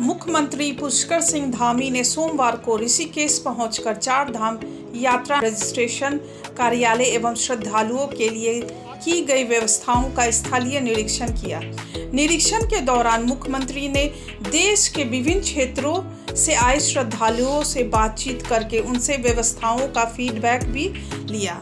मुख्यमंत्री पुष्कर सिंह धामी ने सोमवार को ऋषिकेश पहुंचकर चार धाम यात्रा रजिस्ट्रेशन कार्यालय एवं श्रद्धालुओं के लिए की गई व्यवस्थाओं का स्थलीय निरीक्षण किया। निरीक्षण के दौरान मुख्यमंत्री ने देश के विभिन्न क्षेत्रों से आए श्रद्धालुओं से बातचीत करके उनसे व्यवस्थाओं का फीडबैक भी लिया।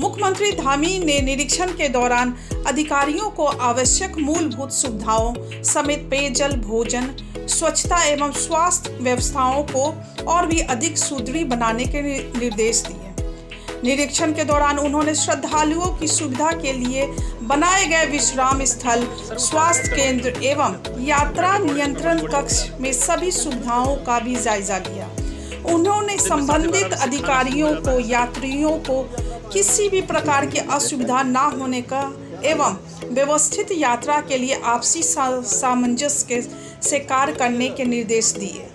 मुख्यमंत्री धामी ने निरीक्षण के दौरान अधिकारियों को आवश्यक मूलभूत सुविधाओं समेत पेयजल, भोजन स्वच्छता एवं स्वास्थ्य व्यवस्थाओं को और भी अधिक सुदृढ़ बनाने के निर्देश दिए। निरीक्षण के दौरान उन्होंने श्रद्धालुओं की सुविधा के लिए बनाए गए विश्राम स्थल, स्वास्थ्य केंद्र एवं यात्रा नियंत्रण कक्ष में सभी सुविधाओं का भी जायजा लिया। उन्होंने संबंधित अधिकारियों को, यात्रियों को किसी भी प्रकार की असुविधा न होने का एवं व्यवस्थित यात्रा के लिए आपसी सामंजस्य से कार्य करने के निर्देश दिए।